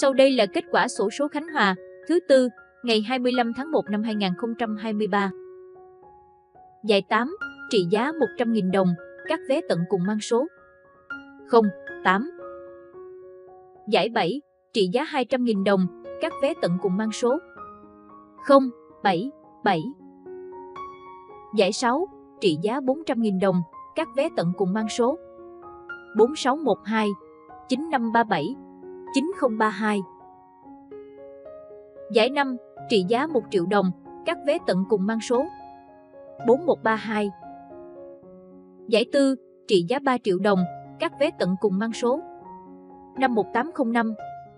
Sau đây là kết quả sổ số Khánh Hòa thứ tư ngày 25 tháng 1 năm 2023. Giải 8, trị giá 100.000 đồng, các vé tận cùng mang số 0, 8. Giải 7, trị giá 200.000 đồng, các vé tận cùng mang số 0, 7, 7. Giải 6, trị giá 400.000 đồng, các vé tận cùng mang số 4612, 9537, 9032. Giải 5, trị giá 1 triệu đồng, các vé tận cùng mang số 4132. Giải 4, trị giá 3 triệu đồng, các vé tận cùng mang số 51805,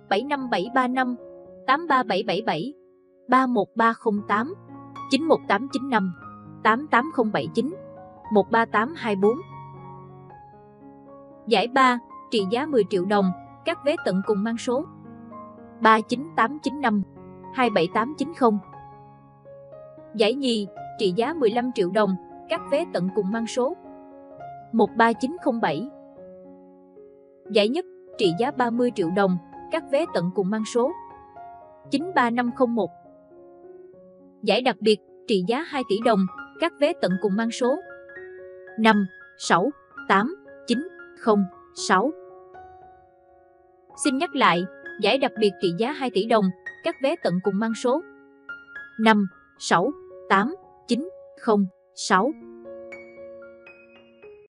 75735, 83777, 31308, 91895, 88079, 13824. Giải 3, trị giá 10 triệu đồng, các vé tận cùng mang số 39895, 27890. Giải nhì, trị giá 15 triệu đồng, các vé tận cùng mang số 13907. Giải nhất, trị giá 30 triệu đồng, các vé tận cùng mang số 93501. Giải đặc biệt, trị giá 2 tỷ đồng, các vé tận cùng mang số 5, 6, 8, 9, 0, 6. Xin nhắc lại, giải đặc biệt trị giá 2 tỷ đồng, các vé tận cùng mang số 5, 6, 8, 9, 0, 6.